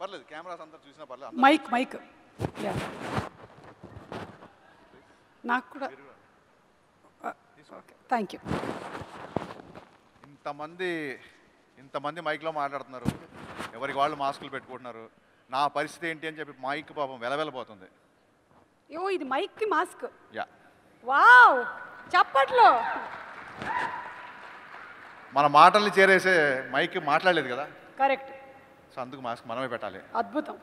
పర్లేదు కెమెరాస్ అందరు చూసినా పర్లేదు మైక్ మైక్ యా నాకు కూడా థ్యాంక్ యూ ఇంతమంది ఇంతమంది మైక్లో మాట్లాడుతున్నారు. ఎవరికి వాళ్ళు మాస్కులు పెట్టుకుంటున్నారు. నా పరిస్థితి ఏంటి అని చెప్పి మైక్ పాపం వెలవెలపోతుంది యో ఇది మైక్కి మాస్క్ యా వావ్ చప్పట్లో. మన మాటల్ని చేరేసే మైక్ మాట్లాడలేదు కదా? కరెక్ట్ సో అందుకు మాస్క్ మనమే పెట్టాలి అద్భుతం